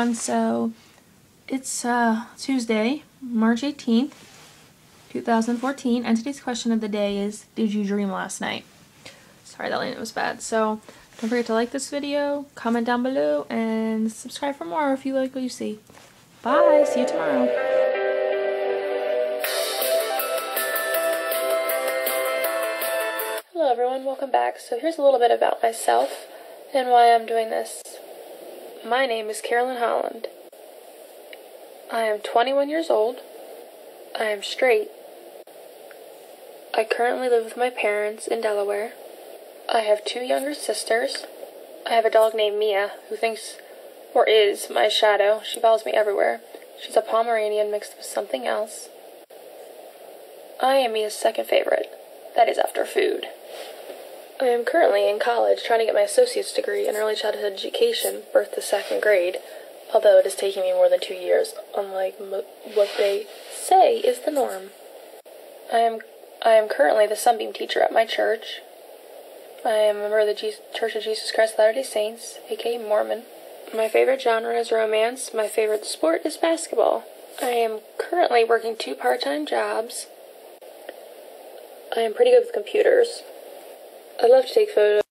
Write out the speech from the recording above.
everyone. So it's uh, Tuesday, March 18th, 2014, and today's question of the day is Did you dream last night? Sorry, that line was bad. So don't forget to like this video, comment down below, and subscribe for more if you like what you see. Bye, see you tomorrow. Hello everyone, welcome back. So here's a little bit about myself and why I'm doing this. My name is Carolyn Holland. I am 21 years old. I am straight. I currently live with my parents in Delaware. I have two younger sisters. I have a dog named Mia who thinks, or is, my shadow. She follows me everywhere. She's a Pomeranian mixed with something else. I am Mia's second favorite. That is after food. I am currently in college trying to get my associate's degree in early childhood education, birth to second grade, although it is taking me more than two years, unlike what they say is the norm. I am I am currently the Sunbeam teacher at my church. I am a member of the Je- Church of Jesus Christ of Latter-day Saints, aka Mormon. My favorite genre is romance. My favorite sport is basketball. I am currently working two part-time jobs. I am pretty good with computers. I love to take photos.